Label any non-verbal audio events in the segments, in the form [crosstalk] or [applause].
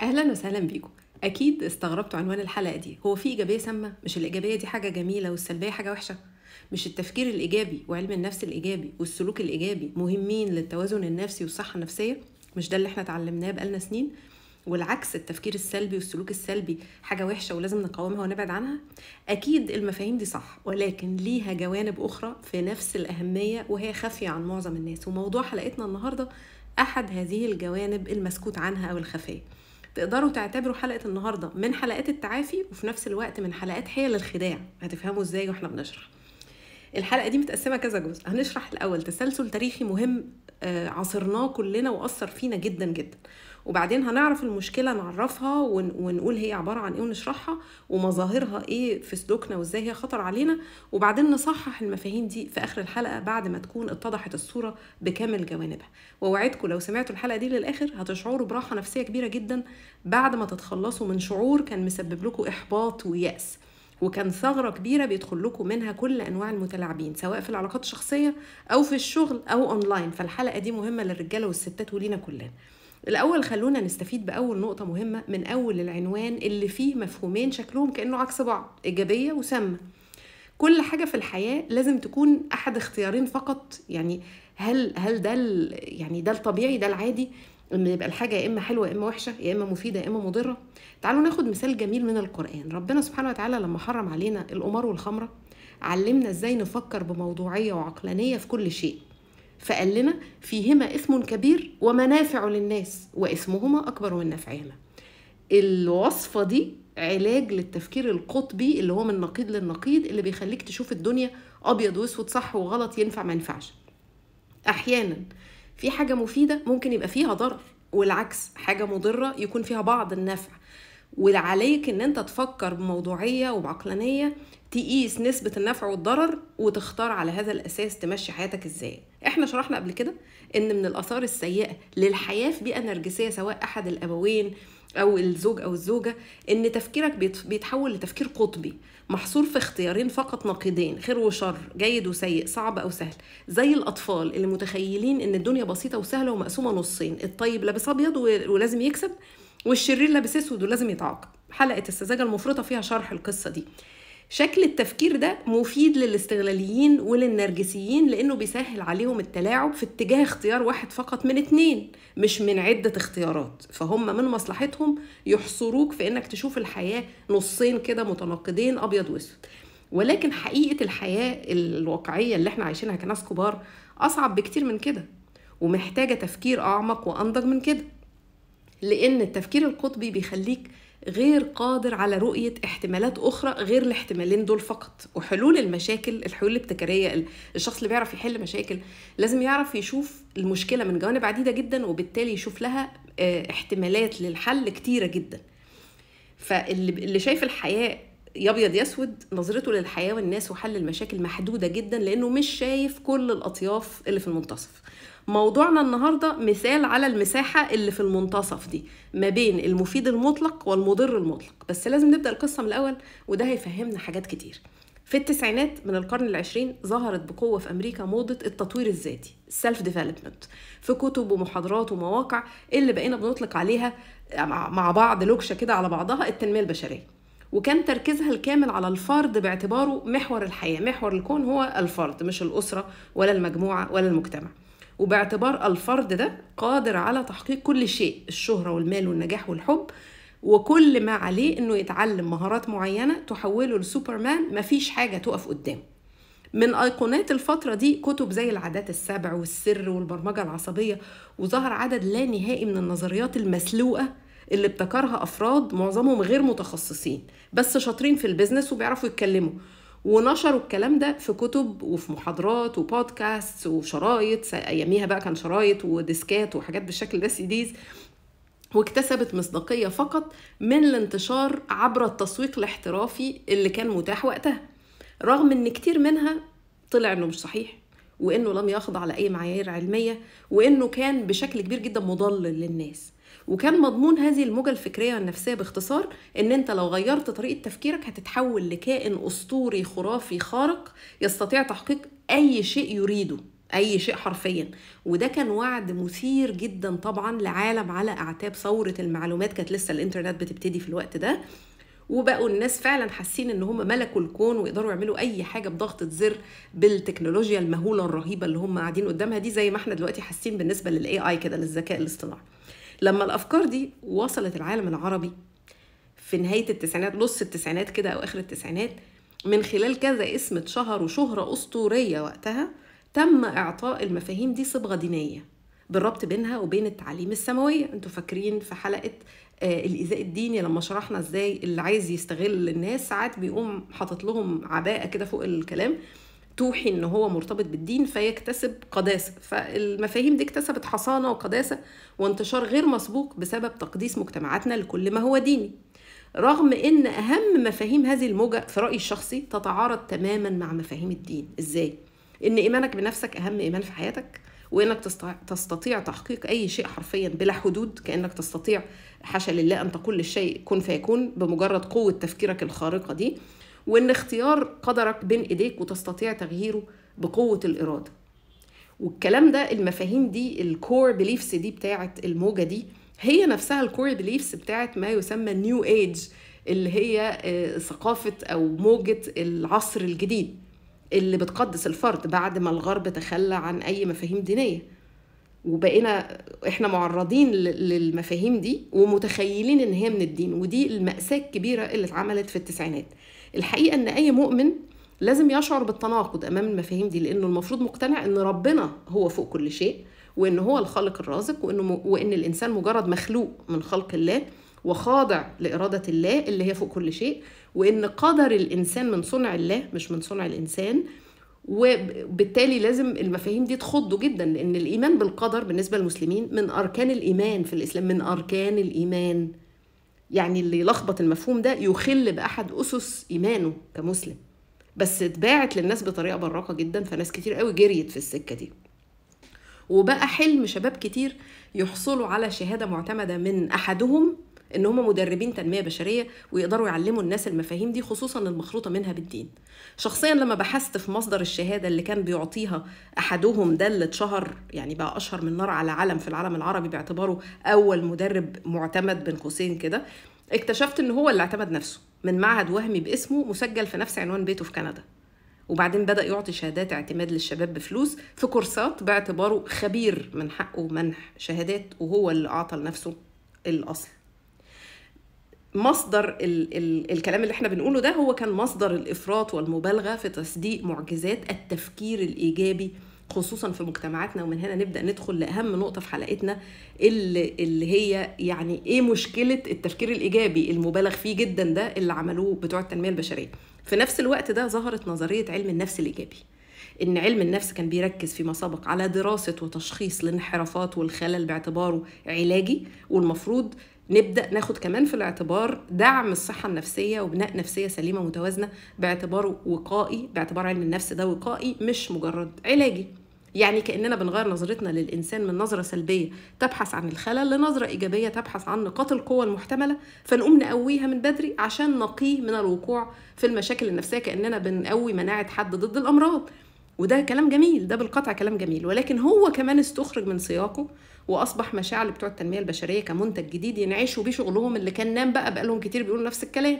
أهلا وسهلا بيكم. أكيد استغربتوا عنوان الحلقة دي. هو في إيجابية سامة؟ مش الإيجابية دي حاجة جميلة والسلبية حاجة وحشة؟ مش التفكير الإيجابي وعلم النفس الإيجابي والسلوك الإيجابي مهمين للتوازن النفسي والصحة النفسية؟ مش ده اللي إحنا اتعلمناه بقالنا سنين؟ والعكس التفكير السلبي والسلوك السلبي حاجة وحشة ولازم نقاومها ونبعد عنها؟ أكيد المفاهيم دي صح ولكن ليها جوانب أخرى في نفس الأهمية وهي خافية عن معظم الناس. وموضوع حلقتنا النهارده أحد هذه الجوانب المسكوت عنها أو الخفية. تقدروا تعتبروا حلقة النهارده من حلقات التعافي وفي نفس الوقت من حلقات حيل الخداع. هتفهموا إزاي وإحنا بنشرح. الحلقة دي متقسمة كذا جزء. هنشرح الأول. تسلسل تاريخي مهم آه، عاصرناه كلنا وأثر فينا جدا جدا. وبعدين هنعرف المشكلة نعرفها ون- ونقول هي عبارة عن إيه ونشرحها ومظاهرها إيه في سلوكنا وإزاي هي خطر علينا. وبعدين نصحح المفاهيم دي في آخر الحلقة بعد ما تكون اتضحت الصورة بكامل جوانبها. واوعدكم لو سمعتوا الحلقة دي للآخر هتشعروا براحة نفسية كبيرة جدا بعد ما تتخلصوا من شعور كان مسبب لكم إحباط ويأس. وكان ثغرة كبيرة بيدخل لكم منها كل أنواع المتلاعبين سواء في العلاقات الشخصية أو في الشغل أو أونلاين فالحلقة دي مهمة للرجالة والستات ولينا كلنا. الأول خلونا نستفيد بأول نقطة مهمة من أول العنوان اللي فيه مفهومين شكلهم كأنه عكس بعض إيجابية وسامة. كل حاجة في الحياة لازم تكون أحد اختيارين فقط. يعني هل هل ده يعني ده الطبيعي ده العادي؟ ان يبقى الحاجة يا إما حلوة يا إما وحشة يا إما مفيدة يا إما مضرة. تعالوا ناخد مثال جميل من القرآن. ربنا سبحانه وتعالى لما حرم علينا القمار والخمرة علمنا إزاي نفكر بموضوعية وعقلانية في كل شيء. فقال لنا فيهما إثم كبير ومنافع للناس وإثمهما أكبر من نفعهما. الوصفة دي علاج للتفكير القطبي اللي هو من نقيض للنقيض اللي بيخليك تشوف الدنيا أبيض وأسود صح وغلط ينفع ما ينفعش. أحيانا في حاجة مفيدة ممكن يبقى فيها ضرر والعكس حاجة مضرة يكون فيها بعض النفع. وعليك إن أنت تفكر بموضوعية وبعقلانية تقيس نسبة النفع والضرر وتختار على هذا الأساس تمشي حياتك إزاي. إحنا شرحنا قبل كده إن من الآثار السيئة للحياة في بيئة نرجسية سواء أحد الأبوين أو الزوج أو الزوجة إن تفكيرك بيت- بيتحول لتفكير قطبي محصور في اختيارين فقط نقيضين خير وشر جيد وسيء صعب أو سهل. زي الأطفال اللي متخيلين إن الدنيا بسيطة وسهلة ومقسومة نصين الطيب لابس أبيض و- ولازم يكسب والشرير لابس أسود ولازم يتعاقب. حلقة السذاجة المفرطة فيها شرح القصة دي. شكل التفكير ده مفيد للاستغلاليين وللنرجسيين لأنه بيسهل عليهم التلاعب في اتجاه اختيار واحد فقط من اتنين مش من عدة اختيارات. فهم من مصلحتهم يحصروك في إنك تشوف الحياة نصين كده متناقضين أبيض وأسود. ولكن حقيقة الحياة الواقعية اللي إحنا عايشينها كناس كبار أصعب بكتير من كده ومحتاجة تفكير أعمق وأنضج من كده. لأن التفكير القطبي بيخليك غير قادر على رؤية احتمالات أخرى غير الاحتمالين دول فقط. وحلول المشاكل الحلول الابتكارية ال- الشخص اللي بيعرف يحل مشاكل لازم يعرف يشوف المشكلة من جوانب عديدة جدا وبالتالي يشوف لها آه، احتمالات للحل كتيرة جدا. فاللي اللي شايف الحياة يا ابيض يا اسود نظرته للحياة والناس وحل المشاكل محدودة جدا لأنه مش شايف كل الأطياف اللي في المنتصف. موضوعنا النهارده مثال على المساحة اللي في المنتصف دي ما بين المفيد المطلق والمضر المطلق. بس لازم نبدأ القصة من الأول وده هيفهمنا حاجات كتير. في التسعينات من القرن العشرين ظهرت بقوة في أمريكا موضة التطوير الذاتي ال self development في كتب ومحاضرات ومواقع اللي بقينا بنطلق عليها مع بعض لوكشة كده على بعضها التنمية البشرية. وكان تركيزها الكامل على الفرد باعتباره محور الحياة محور الكون هو الفرد مش الأسرة ولا المجموعة ولا المجتمع. وباعتبار الفرد ده قادر على تحقيق كل شيء الشهرة والمال والنجاح والحب وكل ما عليه إنه يتعلم مهارات معينة تحوله لسوبرمان مفيش حاجة تقف قدامه. من أيقونات الفترة دي كتب زي العادات السبع والسر والبرمجة العصبية وظهر عدد لا نهائي من النظريات المسلوقة اللي ابتكرها أفراد معظمهم غير متخصصين بس شاطرين في ال business وبيعرفوا يتكلموا. ونشروا الكلام ده في كتب وفي محاضرات وبودكاست وشرايط أياميها بقى كان شرايط وديسكات وحاجات بالشكل ده CDs. واكتسبت مصداقية فقط من الانتشار عبر التسويق الاحترافي اللي كان متاح وقتها. رغم إن كتير منها طلع إنه مش صحيح وإنه لم يخضع لأي معايير علمية وإنه كان بشكل كبير جدا مضلل للناس. وكان مضمون هذه الموجة الفكرية والنفسية باختصار إن أنت لو غيرت طريقة تفكيرك هتتحول لكائن أسطوري خرافي خارق يستطيع تحقيق أي شيء يريده أي شيء حرفيا. وده كان وعد مثير جدا طبعا لعالم على أعتاب ثورة المعلومات كانت لسه الإنترنت بتبتدي في الوقت ده. وبقوا الناس فعلا حاسين ان هم ملكوا الكون ويقدروا يعملوا أي حاجة بضغطه زر بالتكنولوجيا المهولة الرهيبة اللي هم قاعدين قدامها دي زي ما إحنا دلوقتي حاسين بالنسبة للاي اي كده للذكاء الاصطناعي. لما الأفكار دي وصلت العالم العربي في نهاية التسعينات نص التسعينات كده أو آخر التسعينات من خلال كذا اسم اتشهر وشهره أسطورية وقتها تم إعطاء المفاهيم دي صبغة دينية بالربط بينها وبين التعليم السماوية. أنتوا فاكرين في حلقة آه الإيذاء الديني لما شرحنا إزاي اللي عايز يستغل الناس ساعات بيقوم حاطط لهم عباءة كده فوق الكلام. توحي إن هو مرتبط بالدين فيكتسب قداسة. فالمفاهيم دي اكتسبت حصانة وقداسة وانتشار غير مسبوق بسبب تقديس مجتمعاتنا لكل ما هو ديني. رغم إن أهم مفاهيم هذه الموجة في رأيي الشخصي تتعارض تماما مع مفاهيم الدين. إزاي؟ إن إيمانك بنفسك أهم إيمان في حياتك وإنك تستطيع تحقيق أي شيء حرفيا بلا حدود كأنك تستطيع حاشا لله أن تقول للشيء كن فيكون بمجرد قوة تفكيرك الخارقة دي. وإن اختيار قدرك بين إيديك وتستطيع تغييره بقوة الإرادة. والكلام ده المفاهيم دي ال core beliefs دي بتاعه الموجة دي هي نفسها ال core beliefs بتاعه ما يسمى New Age اللي هي ثقافة أو موجة العصر الجديد اللي بتقدس الفرد بعد ما الغرب تخلى عن أي مفاهيم دينية. وبقينا إحنا معرضين للمفاهيم دي ومتخيلين إن هي من الدين ودي المأساة الكبيرة اللي اتعملت في التسعينات. الحقيقة إن أي مؤمن لازم يشعر بالتناقض أمام المفاهيم دي لأنه المفروض مقتنع إن ربنا هو فوق كل شيء وإن هو الخالق الرازق وانه وإن الإنسان مجرد مخلوق من خلق الله وخاضع لإرادة الله اللي هي فوق كل شيء وإن قدر الإنسان من صنع الله مش من صنع الإنسان وبالتالي لازم المفاهيم دي تخضه جدا لأن الإيمان بالقدر بالنسبة للمسلمين من أركان الإيمان في الإسلام من أركان الإيمان. يعني اللي يلخبط المفهوم ده يخل بأحد أسس إيمانه كمسلم. بس اتباعت للناس بطريقة براقة جدا فناس كتير قوي جريت في السكة دي. وبقى حلم شباب كتير يحصلوا على شهادة معتمدة من أحدهم إن هم مدربين تنمية بشرية ويقدروا يعلموا الناس المفاهيم دي خصوصا المخلوطه منها بالدين. شخصيا لما بحثت في مصدر الشهادة اللي كان بيعطيها أحدهم ده اللي اتشهر يعني بقى أشهر من نار على علم في العالم العربي باعتباره أول مدرب معتمد بين قوسين كده اكتشفت إن هو اللي اعتمد نفسه من معهد وهمي باسمه مسجل في نفس عنوان بيته في كندا. وبعدين بدأ يعطي شهادات اعتماد للشباب بفلوس في كورسات باعتباره خبير من حقه منح شهادات وهو اللي أعطى لنفسه الأصل. مصدر ال ال الكلام اللي إحنا بنقوله ده هو كان مصدر الإفراط والمبالغة في تصديق معجزات التفكير الإيجابي خصوصا في مجتمعاتنا ومن هنا نبدأ ندخل لأهم نقطة في حلقتنا اللي, اللي هي يعني إيه مشكلة التفكير الإيجابي المبالغ فيه جدا ده اللي عملوه بتوع التنمية البشرية. في نفس الوقت ده ظهرت نظرية علم النفس الإيجابي إن علم النفس كان بيركز فيما سبق على دراسة وتشخيص الانحرافات والخلل باعتباره علاجي والمفروض نبدأ ناخد كمان في الاعتبار دعم الصحة النفسية وبناء نفسية سليمة متوازنه باعتباره وقائي باعتبار علم النفس ده وقائي مش مجرد علاجي. يعني كأننا بنغير نظرتنا للإنسان من نظرة سلبية تبحث عن الخلل لنظرة إيجابية تبحث عن نقاط القوة المحتملة فنقوم نقويها من بدري عشان نقيه من الوقوع في المشاكل النفسية كأننا بنقوي مناعة حد ضد الأمراض. وده كلام جميل ده بالقطع كلام جميل. ولكن هو كمان استخرج من سياقه واصبح مشاعل بتوع التنميه البشريه كمنتج جديد ينعشوا بيه شغلهم اللي كان نام بقى بقالهم كتير بيقولوا نفس الكلام.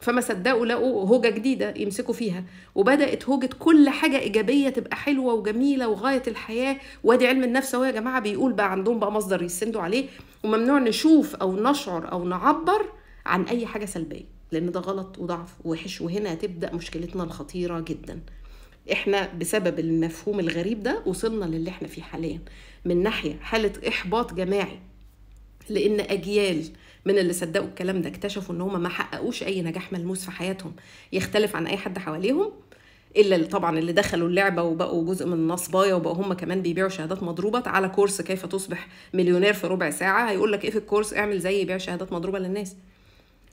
فما صدقوا لقوا هوجة جديدة يمسكوا فيها وبدأت هوجة كل حاجة إيجابية تبقى حلوة وجميلة وغاية الحياة. وادي علم النفس هو يا جماعة بيقول بقى عندهم بقى مصدر يسندوا عليه وممنوع نشوف أو نشعر أو نعبر عن أي حاجة سلبية لأن ده غلط وضعف ووحش وهنا هتبدأ مشكلتنا الخطيرة جدا. إحنا بسبب المفهوم الغريب ده وصلنا للي إحنا فيه حاليا. من ناحية حالة إحباط جماعي لأن أجيال من اللي صدقوا الكلام ده اكتشفوا إن هم ما حققوش أي نجاح ملموس في حياتهم يختلف عن أي حد حواليهم إلا طبعا اللي دخلوا اللعبة وبقوا جزء من النصباية وبقوا هم كمان بيبيعوا شهادات مضروبة. على كورس كيف تصبح مليونير في ربع ساعة هيقول لك إيه في الكورس؟ اعمل زي بيع شهادات مضروبة للناس.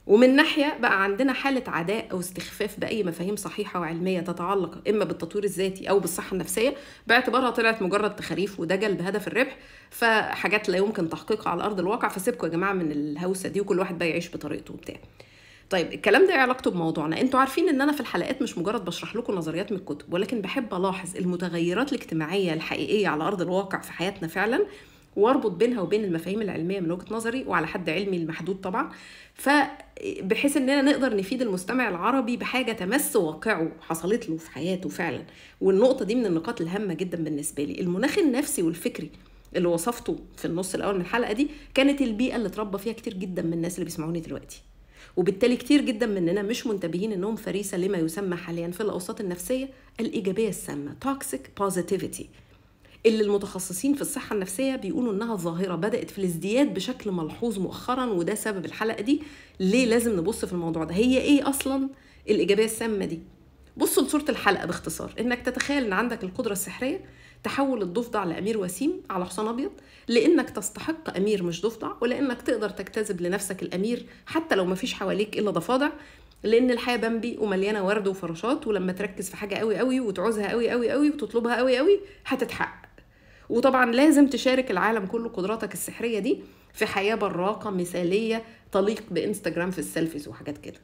ومن ناحية بقى عندنا حالة عداء أو استخفاف بأي مفاهيم صحيحة وعلمية تتعلق إما بالتطوير الذاتي أو بالصحة النفسية باعتبارها طلعت مجرد تخاريف ودجل بهدف الربح فحاجات لا يمكن تحقيقها على أرض الواقع فسيبكم يا جماعة من الهوسة دي وكل واحد بقى يعيش بطريقته وبتاع. طيب الكلام ده إيه علاقته بموضوعنا؟ أنتوا عارفين إن أنا في الحلقات مش مجرد بشرح لكم نظريات من الكتب ولكن بحب ألاحظ المتغيرات الاجتماعية الحقيقية على أرض الواقع في حياتنا فعلا واربط بينها وبين المفاهيم العلمية من وجهة نظري وعلى حد علمي المحدود طبعا. فبحيث إننا نقدر نفيد المستمع العربي بحاجة تمس واقعه حصلت له في حياته فعلا. والنقطة دي من النقاط الهامة جدا بالنسبة لي. المناخ النفسي والفكري اللي وصفته في النص الأول من الحلقة دي كانت البيئة اللي اتربى فيها كتير جدا من الناس اللي بيسمعوني دلوقتي. وبالتالي كتير جدا مننا مش منتبهين إنهم فريسة لما يسمى حاليا في الأوساط النفسية الإيجابية السامة toxic positivity اللي المتخصصين في الصحة النفسية بيقولوا إنها ظاهرة بدأت في الازدياد بشكل ملحوظ مؤخرا وده سبب الحلقة دي. ليه لازم نبص في الموضوع ده؟ هي إيه أصلا الإيجابية السامة دي؟ بصوا لصورة الحلقة باختصار. إنك تتخيل إن عندك القدرة السحرية تحول الضفدع لأمير وسيم على حصان أبيض لأنك تستحق أمير مش ضفدع ولأنك تقدر تجتذب لنفسك الأمير حتى لو مفيش حواليك إلا ضفادع لأن الحياة بامبي ومليانة ورد وفراشات ولما تركز في حاجة قوي قوي وتعوزها قوي قوي قوي وتطلبها قوي قوي هتتحقق. وطبعا لازم تشارك العالم كله قدراتك السحرية دي في حياة براقة مثالية تليق بإنستجرام في السيلفيز وحاجات كده.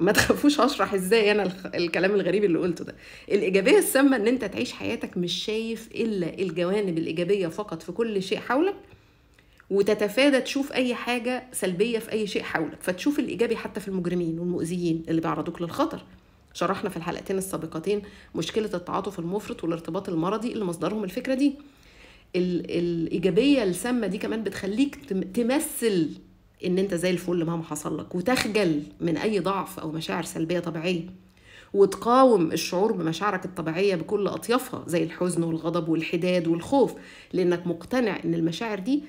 ما تخافوش أشرح إزاي أنا الكلام الغريب اللي قلته ده. الإيجابية السامة إن أنت تعيش حياتك مش شايف إلا الجوانب الإيجابية فقط في كل شيء حولك وتتفادى تشوف أي حاجة سلبية في أي شيء حولك. فتشوف الإيجابي حتى في المجرمين والمؤذيين اللي بيعرضوك للخطر. شرحنا في الحلقتين السابقتين مشكلة التعاطف المفرط والارتباط المرضي اللي مصدرهم الفكرة دي. الإيجابية السامة دي كمان بتخليك تمثل إن أنت زي الفل مهما حصل لك وتخجل من أي ضعف أو مشاعر سلبية طبيعية وتقاوم الشعور بمشاعرك الطبيعية بكل أطيافها زي الحزن والغضب والحداد والخوف لأنك مقتنع إن المشاعر دي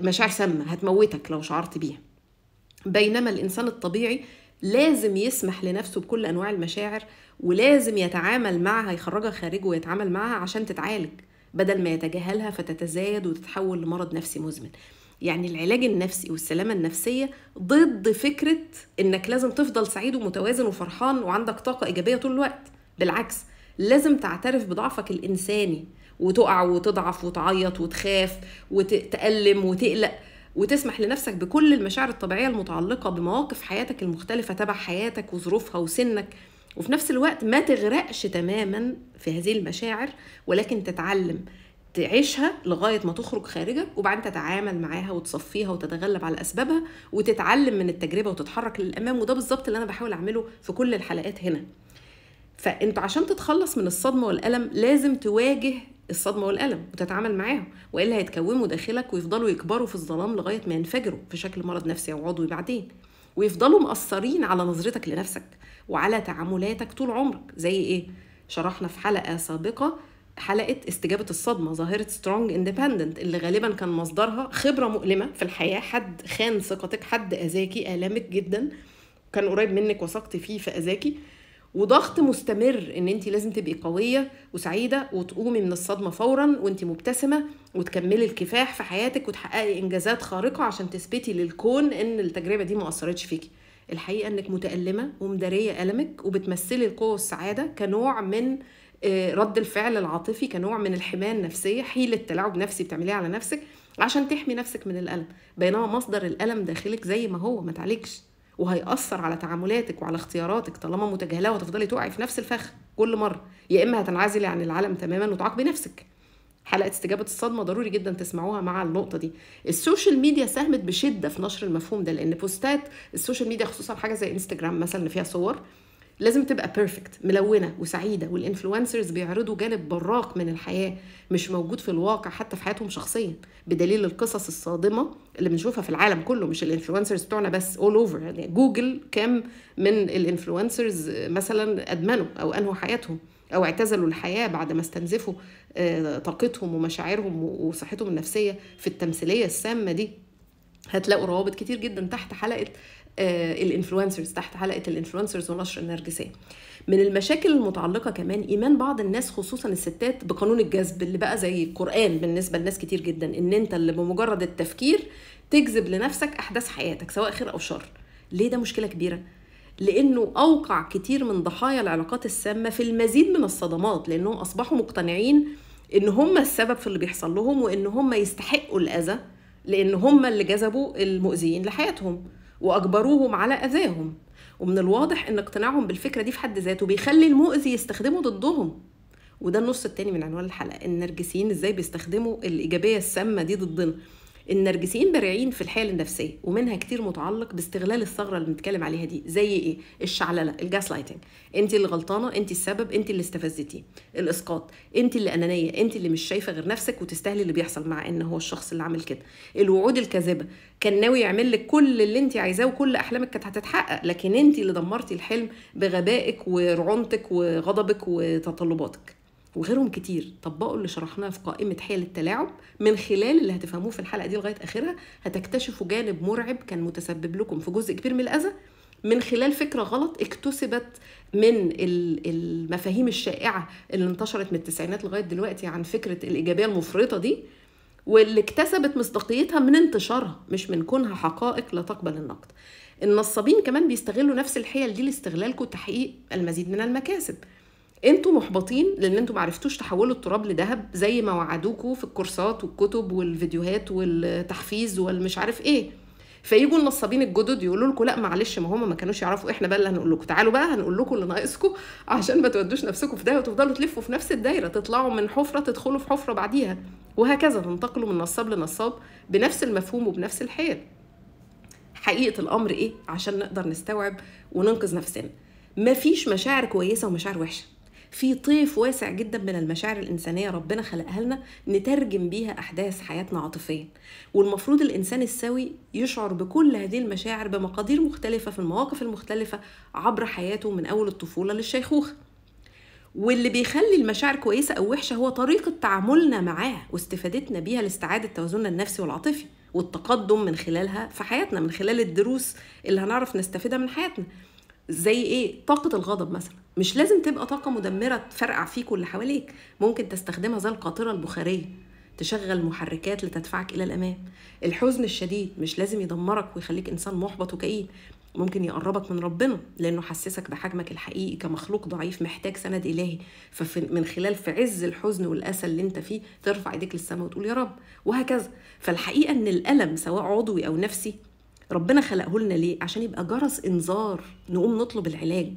مشاعر سامة هتموتك لو شعرت بيها. بينما الإنسان الطبيعي لازم يسمح لنفسه بكل أنواع المشاعر ولازم يتعامل معها يخرجها خارجه ويتعامل معها عشان تتعالج. بدل ما يتجاهلها فتتزايد وتتحول لمرض نفسي مزمن. يعني العلاج النفسي والسلامة النفسية ضد فكرة إنك لازم تفضل سعيد ومتوازن وفرحان وعندك طاقة إيجابية طول الوقت. بالعكس لازم تعترف بضعفك الإنساني. وتقع وتضعف وتعيط وتخاف وتألم وتقلق وتسمح لنفسك بكل المشاعر الطبيعية المتعلقة بمواقف حياتك المختلفة تبع حياتك وظروفها وسنك. وفي نفس الوقت ما تغرقش تماما في هذه المشاعر ولكن تتعلم تعيشها لغاية ما تخرج خارجك وبعدين تتعامل معاها وتصفيها وتتغلب على أسبابها وتتعلم من التجربة وتتحرك للأمام. وده بالظبط اللي أنا بحاول أعمله في كل الحلقات هنا. فأنت عشان تتخلص من الصدمة والألم لازم تواجه الصدمة والألم وتتعامل معاهم وإلا هيتكوموا داخلك ويفضلوا يكبروا في الظلام لغاية ما ينفجروا في شكل مرض نفسي أو عضوي بعدين. ويفضلوا مأثرين على نظرتك لنفسك. وعلى تعاملاتك طول عمرك. زي إيه؟ شرحنا في حلقة سابقة حلقة استجابة الصدمة ظاهرة strong independent اللي غالبا كان مصدرها خبرة مؤلمة في الحياة حد خان ثقتك حد أذاكي آلامك جدا. كان قريب منك وثقت فيه فأذاكي. وضغط مستمر إن انت لازم تبقي قوية وسعيدة وتقومي من الصدمة فورا وانت مبتسمة وتكملي الكفاح في حياتك وتحققي إنجازات خارقة عشان تثبتي للكون إن التجربة دي ما أثرتش فيكي. الحقيقة إنك متألمة ومدارية ألمك وبتمثلي القوة والسعادة كنوع من رد الفعل العاطفي كنوع من الحماية النفسية حيلة تلاعب نفسي بتعمليها على نفسك عشان تحمي نفسك من الألم. بينما مصدر الألم داخلك زي ما هو ما تعالجش. وهيأثر على تعاملاتك وعلى اختياراتك طالما متجاهلاه وتفضلي تقعي في نفس الفخ كل مرة. يا إما هتنعزلي عن العالم تماما وتعاقبي نفسك. حلقة استجابة الصدمة ضروري جدا تسمعوها مع النقطة دي. ال social media ساهمت بشدة في نشر المفهوم ده لأن بوستات ال social media خصوصا حاجة زي إنستجرام مثلا اللي فيها صور لازم تبقى perfect ملونة وسعيدة وال influencers بيعرضوا جانب براق من الحياة مش موجود في الواقع حتى في حياتهم شخصيا بدليل القصص الصادمة اللي بنشوفها في العالم كله مش ال influencers بتوعنا بس all over يعني جوجل كام من ال influencers مثلا أدمنوا أو أنهوا حياتهم. أو اعتزلوا الحياة بعد ما استنزفوا طاقتهم ومشاعرهم وصحتهم النفسية في التمثيلية السامة دي هتلاقوا روابط كتير جدا تحت حلقة ال influencers تحت حلقة ال influencers ونشر النرجسية. من المشاكل المتعلقة كمان إيمان بعض الناس خصوصا الستات بقانون الجذب اللي بقى زي القرآن بالنسبة لناس كتير جدا إن أنت اللي بمجرد التفكير تجذب لنفسك أحداث حياتك سواء خير أو شر. ليه؟ ده مشكلة كبيرة. لأنه أوقع كتير من ضحايا العلاقات السامة في المزيد من الصدمات لأنهم أصبحوا مقتنعين إن هم السبب في اللي بيحصل لهم وإن هم يستحقوا الأذى لأن هم اللي جذبوا المؤذيين لحياتهم وأجبروهم على أذاهم. ومن الواضح إن اقتناعهم بالفكرة دي في حد ذاته بيخلي المؤذي يستخدمه ضدهم. وده النص التاني من عنوان الحلقة النرجسيين إزاي بيستخدموا الإيجابية السامة دي ضدنا؟ النرجسيين بارعين في الحيل النفسية ومنها كتير متعلق باستغلال الثغرة اللي بنتكلم عليها دي زي إيه؟ الشعللة ال gaslighting انت اللي غلطانة انت السبب انت اللي استفزتيه. الإسقاط انت اللي أنانية انت اللي مش شايفة غير نفسك وتستاهلي اللي بيحصل مع إن هو الشخص اللي عامل كده. الوعود الكاذبة كان ناوي يعمل لك كل اللي انت عايزاه وكل أحلامك كانت هتتحقق لكن انت اللي دمرتي الحلم بغبائك ورعنتك وغضبك وتطلباتك. وغيرهم كتير. طبقوا اللي شرحناه في قائمة حيل التلاعب. من خلال اللي هتفهموه في الحلقة دي لغاية آخرها هتكتشفوا جانب مرعب كان متسبب لكم في جزء كبير من الأذى. من خلال فكرة غلط اكتسبت من المفاهيم الشائعة اللي انتشرت من التسعينات لغاية دلوقتي عن فكرة الإيجابية المفرطة دي واللي اكتسبت مصداقيتها من انتشارها مش من كونها حقائق لا تقبل النقد. النصابين كمان بيستغلوا نفس الحيل دي لاستغلالكم تحقيق المزيد من المكاسب. أنتوا محبطين لأن أنتوا معرفتوش تحولوا التراب لذهب زي ما وعدوكوا في الكورسات والكتب والفيديوهات والتحفيز والمش عارف إيه. فيجوا النصابين الجدد يقولوا لكم لا معلش ما هم ما كانوش يعرفوا إحنا بقى اللي هنقول لكم. تعالوا بقى هنقول لكم اللي ناقصكم عشان ما تودوش نفسكم في داهية وتفضلوا تلفوا في نفس الدايرة. تطلعوا من حفرة تدخلوا في حفرة بعديها. وهكذا تنتقلوا من نصاب لنصاب بنفس المفهوم وبنفس الحيل حقيقة الأمر إيه؟ عشان نقدر نستوعب وننقذ نفسنا. مفيش مشاعر كويسة ومشاعر وحشة. في طيف واسع جدا من المشاعر الإنسانية ربنا خلقها لنا نترجم بيها أحداث حياتنا عاطفيا. والمفروض الإنسان السوي يشعر بكل هذه المشاعر بمقادير مختلفة في المواقف المختلفة عبر حياته من أول الطفولة للشيخوخة. واللي بيخلي المشاعر كويسة أو وحشة هو طريقة تعاملنا معاها واستفادتنا بيها لاستعادة توازننا النفسي والعاطفي والتقدم من خلالها في حياتنا من خلال الدروس اللي هنعرف نستفيدها من حياتنا. زي إيه؟ طاقة الغضب مثلا. مش لازم تبقى طاقة مدمرة تفرقع فيك واللي حواليك. ممكن تستخدمها زي القاطرة البخارية. تشغل محركات لتدفعك إلى الأمام. الحزن الشديد مش لازم يدمرك ويخليك إنسان محبط وكئيب. ممكن يقربك من ربنا لأنه حسسك بحجمك الحقيقي كمخلوق ضعيف محتاج سند إلهي. فمن خلال في عز الحزن والأسى اللي أنت فيه ترفع إيديك للسماء وتقول يا رب. وهكذا. فالحقيقة إن الألم سواء عضوي أو نفسي ربنا خلقه لنا ليه؟ عشان يبقى جرس إنذار نقوم نطلب العلاج.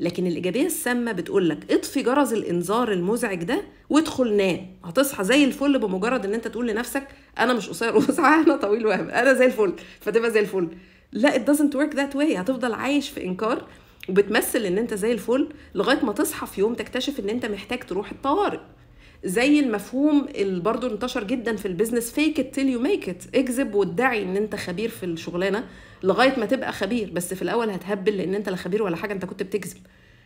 لكن الإيجابية السامة بتقول لك اطفي جرس الإنذار المزعج ده وادخل نام. هتصحى زي الفل بمجرد إن أنت تقول لنفسك أنا مش قصير أوزعة [laughs] أنا طويل وهم أنا زي الفل فتبقى زي الفل. لا it doesn't work that way. هتفضل عايش في إنكار وبتمثل إن أنت زي الفل لغاية ما تصحى في يوم تكتشف إن أنت محتاج تروح الطوارئ. زي المفهوم اللي برضه انتشر جدا في ال business fake it till you make it اكذب وادعي إن أنت خبير في الشغلانة لغاية ما تبقى خبير بس في الأول هتهبل لأن أنت لا خبير ولا حاجة أنت كنت بتكذب.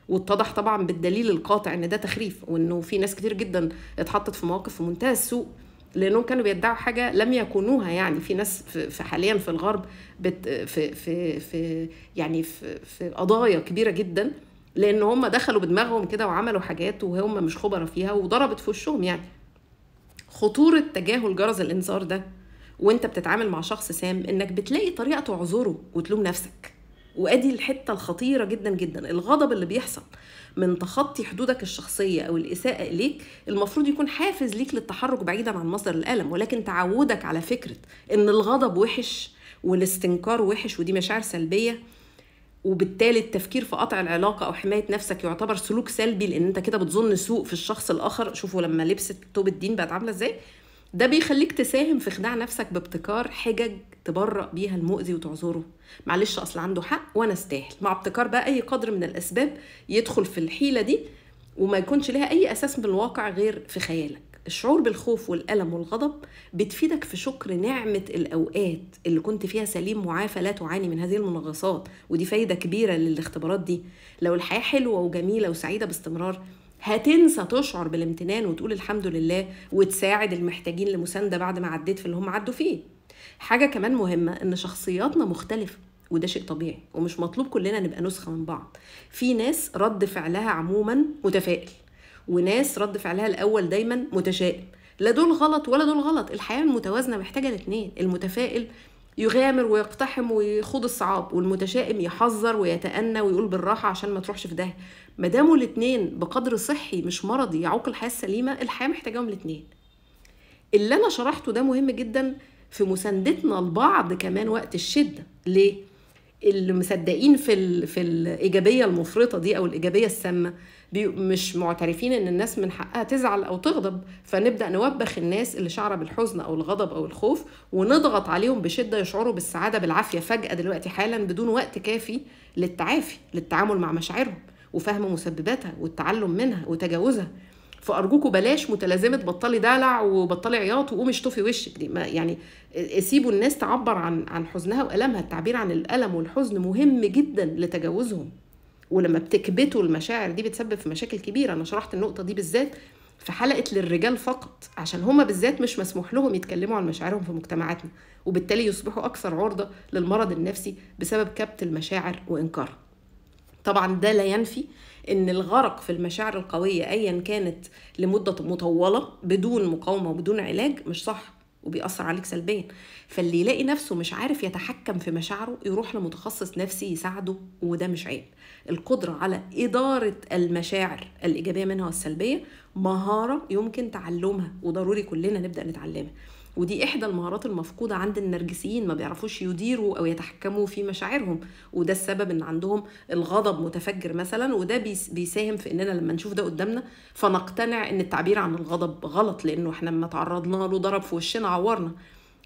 واتضح طبعا بالدليل القاطع إن ده تخريف وإنه في ناس كتير جدا اتحطت في مواقف في منتهى السوء لأنهم كانوا بيدعوا حاجة لم يكونوها. يعني في ناس في حاليا في الغرب بت في في في يعني في, في قضايا كبيرة جدا. لأن هم دخلوا بدماغهم كده وعملوا حاجات وهم مش خبرة فيها وضربت في وشهم يعني. خطورة تجاهل جرس الإنذار ده وانت بتتعامل مع شخص سام إنك بتلاقي طريقة تعذره وتلوم نفسك. وأدي الحتة الخطيرة جدا جدا الغضب اللي بيحصل من تخطي حدودك الشخصية أو الإساءة إليك المفروض يكون حافز ليك للتحرك بعيدا عن مصدر الألم ولكن تعودك على فكرة إن الغضب وحش والاستنكار وحش ودي مشاعر سلبية وبالتالي التفكير في قطع العلاقة أو حماية نفسك يعتبر سلوك سلبي لأن أنت كده بتظن سوء في الشخص الآخر. شوفوا لما لبست توب الدين بقت عاملة إزاي. ده بيخليك تساهم في خداع نفسك بابتكار حجج تبرأ بيها المؤذي وتعذره. معلش أصل عنده حق وأنا أستاهل. مع ابتكار بقى أي قدر من الأسباب يدخل في الحيلة دي وما يكونش لها أي أساس من الواقع غير في خيالك. الشعور بالخوف والألم والغضب بتفيدك في شكر نعمة الأوقات اللي كنت فيها سليم معافى لا تعاني من هذه المنغصات ودي فايدة كبيرة للاختبارات دي. لو الحياة حلوة وجميلة وسعيدة باستمرار هتنسى تشعر بالامتنان وتقول الحمد لله وتساعد المحتاجين لمساندة بعد ما عديت في اللي هم عدوا فيه. حاجة كمان مهمة إن شخصياتنا مختلفة وده شيء طبيعي ومش مطلوب كلنا نبقى نسخة من بعض. في ناس رد فعلها عموما متفائل. وناس رد فعلها الأول دايما متشائم. لا دول غلط ولا دول غلط. الحياة المتوازنة محتاجة الاثنين المتفائل يغامر ويقتحم ويخوض الصعاب والمتشائم يحذر ويتأنى ويقول بالراحة عشان ما تروحش في ده ما داموا الاتنين بقدر صحي مش مرضي يعوق الحياة السليمة الحياة محتاجاهم الاتنين. اللي أنا شرحته ده مهم جدا في مساندتنا لبعض كمان وقت الشدة. ليه؟ اللي مصدقين في. في الإيجابية المفرطة دي أو الإيجابية السامة بي... مش معترفين إن الناس من حقها تزعل أو تغضب فنبدأ نوبخ الناس اللي شعرة بالحزن أو الغضب أو الخوف ونضغط عليهم بشدة يشعروا بالسعادة بالعافية فجأة دلوقتي حالا بدون وقت كافي للتعافي للتعامل مع مشاعرهم وفهم مسبباتها والتعلم منها وتجاوزها. فأرجوكوا بلاش متلازمة بطلي دلع وبطلي عياط وقومي اشطفي وشك. دي ما يعني سيبوا الناس تعبر عن عن حزنها وألمها. التعبير عن الألم والحزن مهم جدا لتجاوزهم. ولما بتكبتوا المشاعر دي بتسبب في مشاكل كبيرة. أنا شرحت النقطة دي بالذات في حلقة للرجال فقط عشان هما بالذات مش مسموح لهم يتكلموا عن مشاعرهم في مجتمعاتنا وبالتالي يصبحوا أكثر عرضة للمرض النفسي بسبب كبت المشاعر وانكارها طبعا ده لا ينفي إن الغرق في المشاعر القوية ايا كانت لمدة مطولة بدون مقاومة وبدون علاج مش صح. وبيأثر عليك سلبيا. فاللي يلاقي نفسه مش عارف يتحكم في مشاعره يروح لمتخصص نفسي يساعده وده مش عيب. القدرة على إدارة المشاعر الإيجابية منها والسلبية مهارة يمكن تعلمها وضروري كلنا نبدأ نتعلمها. ودي إحدى المهارات المفقودة عند النرجسيين ما بيعرفوش يديروا أو يتحكموا في مشاعرهم وده السبب إن عندهم الغضب متفجر مثلا وده بيساهم في إننا لما نشوف ده قدامنا فنقتنع إن التعبير عن الغضب غلط لأنه إحنا لما تعرضنا له ضرب في وشنا عورنا.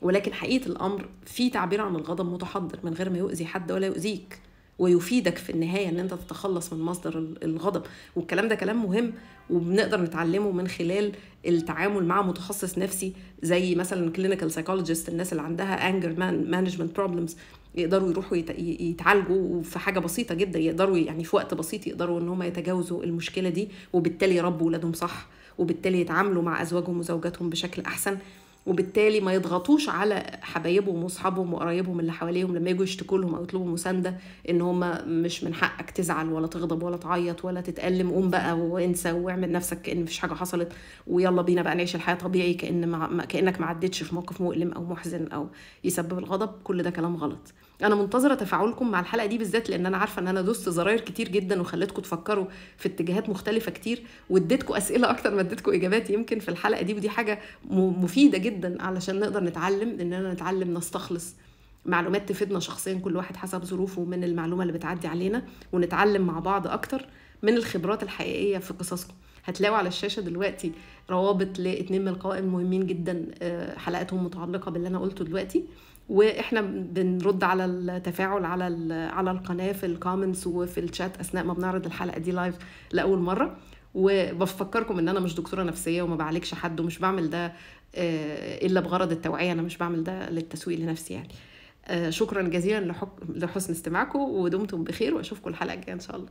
ولكن حقيقة الأمر في تعبير عن الغضب متحضر من غير ما يؤذي حد ولا يؤذيك. ويفيدك في النهاية إن أنت تتخلص من مصدر الغضب. والكلام ده كلام مهم وبنقدر نتعلمه من خلال التعامل مع متخصص نفسي زي مثلا clinical psychologist الناس اللي عندها anger management problems يقدروا يروحوا يتعالجوا في حاجة بسيطة جدا يقدروا يعني في وقت بسيط يقدروا إن هم يتجاوزوا المشكلة دي وبالتالي يربوا ولادهم صح وبالتالي يتعاملوا مع أزواجهم وزوجاتهم بشكل أحسن. وبالتالي ما يضغطوش على حبايبهم واصحابهم وقرايبهم اللي حواليهم لما يجوا يشتكوا لهم أو يطلبوا مساندة إن هم مش من حقك تزعل ولا تغضب ولا تعيط ولا تتألم. قوم بقى وانسى واعمل نفسك كأن مفيش حاجة حصلت ويلا بينا بقى نعيش الحياة طبيعي كأن ما كأنك ما عدتش في موقف مؤلم أو محزن أو يسبب الغضب. كل ده كلام غلط. أنا منتظرة تفاعلكم مع الحلقة دي بالذات لأن أنا عارفة إن أنا دوست زراير كتير جدا وخليتكم تفكروا في اتجاهات مختلفة كتير واديتكم أسئلة أكتر ما اديتكم إجابات. يمكن في الحلقة دي ودي حاجة مفيدة جدا علشان نقدر نتعلم اننا نتعلم نستخلص معلومات تفيدنا شخصيا كل واحد حسب ظروفه من المعلومة اللي بتعدي علينا ونتعلم مع بعض أكتر من الخبرات الحقيقية في قصصكم. هتلاقوا على الشاشة دلوقتي روابط لاتنين من القوائم مهمين جدا حلقاتهم متعلقة باللي أنا قلته دلوقتي. وإحنا بنرد على التفاعل على على القناة في ال comments وفي الشات أثناء ما بنعرض الحلقة دي live لأول مرة. وبفكركم إن أنا مش دكتورة نفسية وما بعالجش حد ومش بعمل ده إلا بغرض التوعية أنا مش بعمل ده للتسويق لنفسي يعني. شكرا جزيلا لحسن استماعكم ودمتم بخير وأشوفكم الحلقة الجاية إن شاء الله.